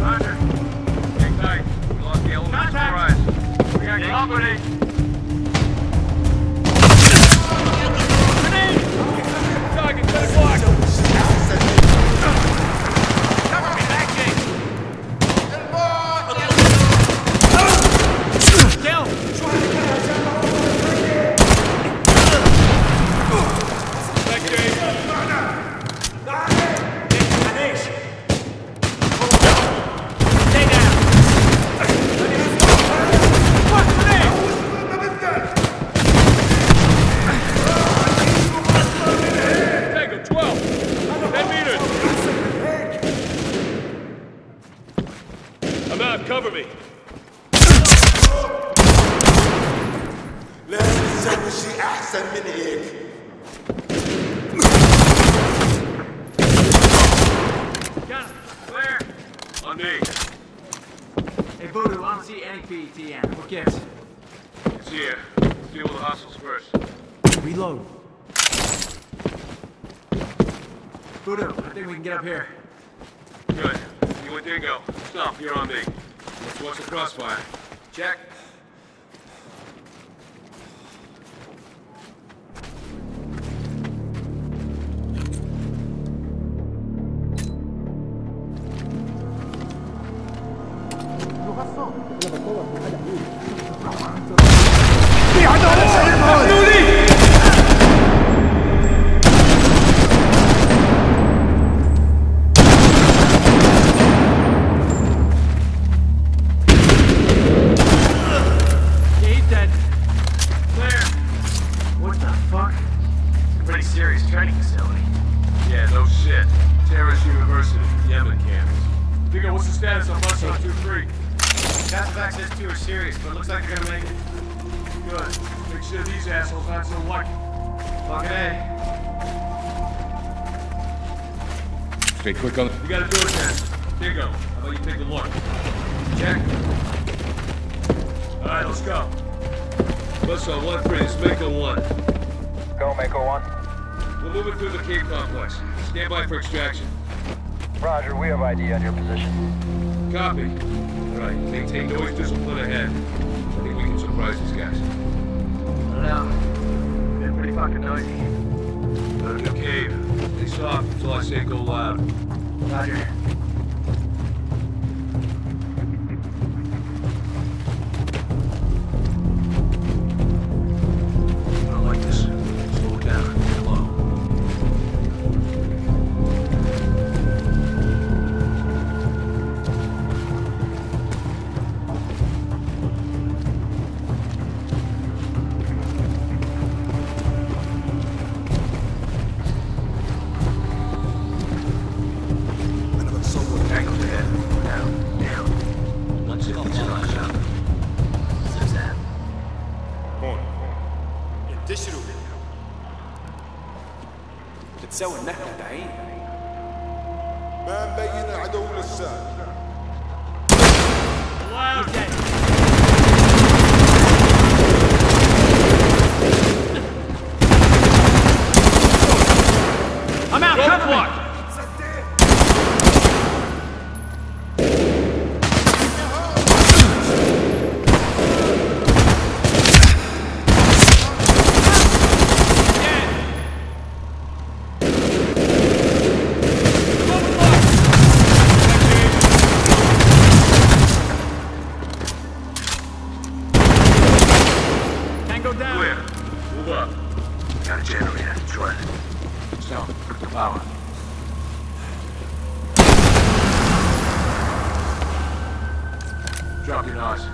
Roger. Hang tight. We lost the element surprise. We got company. PETN. What gives? It's here. Let's deal with the hostiles first. Reload. Voodoo, I think we can get up here. Good. You and Dingo. Stop. You're on me. Let's watch the crossfire. Check. Serious training facility. Yeah, no shit. Terrace University, Yemen campus. Dingo, what's the status on bus 123? Passive access 2 are serious, but it looks like they're gonna make it. Good. Make sure these assholes aren't so lucky. Fucking A. Stay quick on You gotta a door test. Dingo, how about you take a look? Check. All right, let's go. Bus on one three, it's Mako one. Go, Mako 1. We're moving through the cave complex. Stand by for extraction. Roger, we have ID on your position. Copy. All right, maintain noise discipline ahead. I think we can surprise these guys. I don't know. Been pretty fucking noisy. Go to the cave. Stay soft until I say go loud. Roger. تساوي النهر بعيد ما نبين عدو للسائل Power. Drop your nose.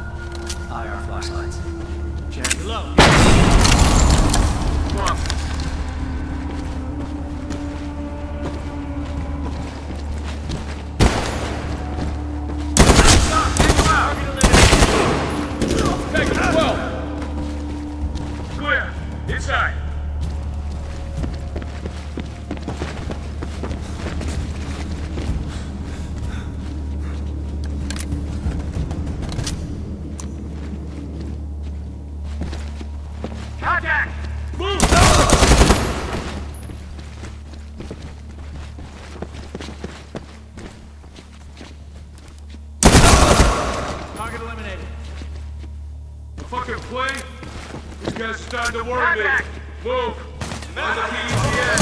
IR flashlights. Check. Low. Come on. Guys are starting to worry me. Move. On the PETN.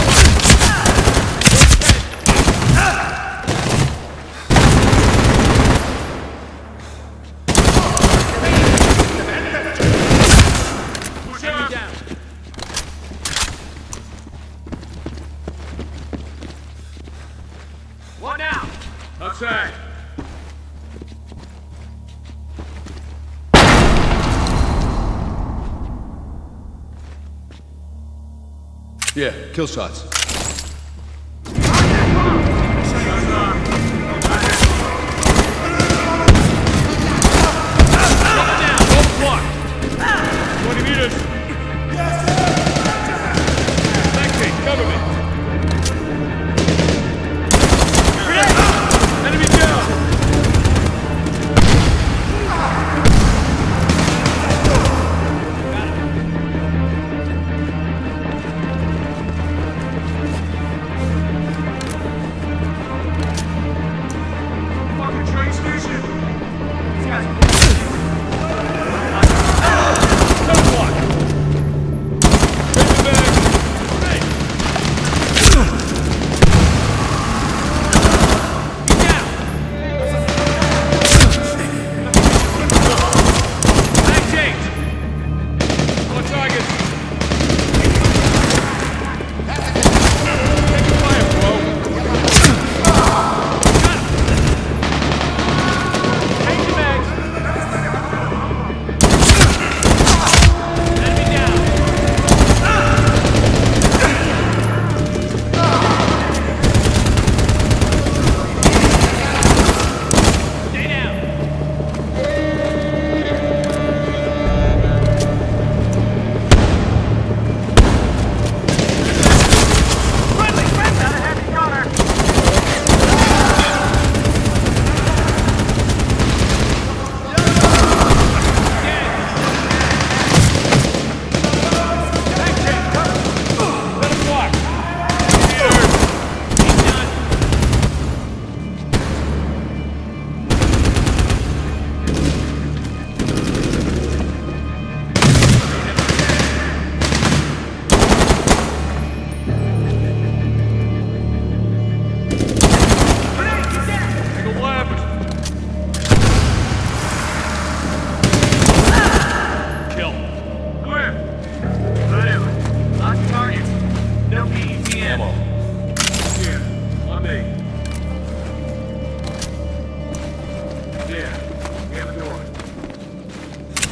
Push Enemy up. down. What now? Outside. Yeah, kill shots.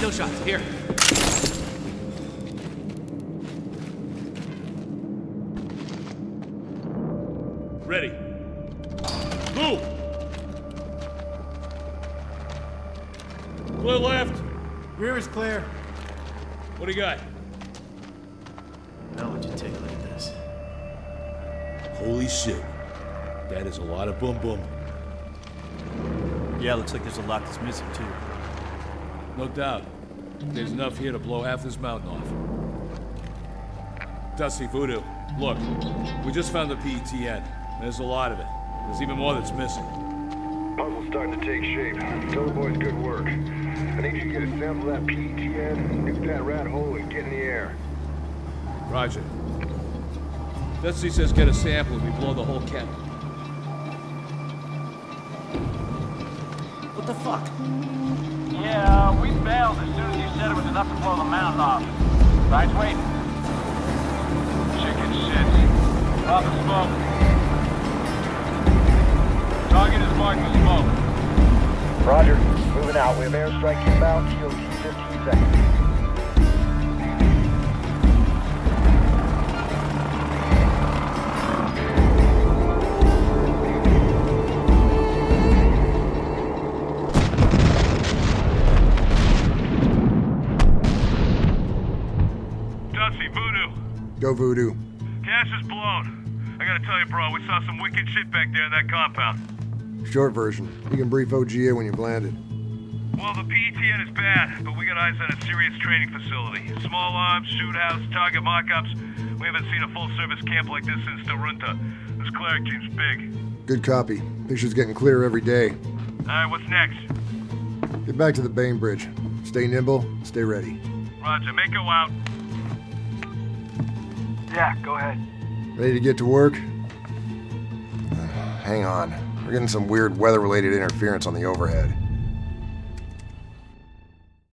Kill shots. Here. Ready. Move! Clear left. Rear is clear. What do you got? Now would you take a look at this? Holy shit. That is a lot of boom boom. Yeah, looks like there's a lot that's missing too. No doubt. There's enough here to blow half this mountain off. Dusty Voodoo, look. We just found the PETN. There's a lot of it. There's even more that's missing. Puzzle's starting to take shape. Tell the boys good work. I need you to get a sample of that PETN, nuke that rat hole, and get in the air. Roger. Dusty says get a sample and we blow the whole cap. What the fuck? Yeah, we bailed as soon as you said it was enough to blow the mountain off. Right, wait. Chicken shit. Off the smoke. Target is marked with smoke. Roger. Moving out. We have airstrike inbound. EOT 15 seconds. Go voodoo. gas is blown. I gotta tell you, bro, we saw some wicked shit back there in that compound. Short version. You can brief OGA when you've landed. Well, the PETN is bad, but we got eyes on a serious training facility. Small arms, shoot house, target mock-ups. We haven't seen a full-service camp like this since Darunta. This cleric team's big. Good copy. Picture's getting clearer every day. All right, what's next? Get back to the Bainbridge. Stay nimble, stay ready. Roger, Mako out. Yeah, go ahead. Ready to get to work? Uh, hang on. We're getting some weird weather related interference on the overhead.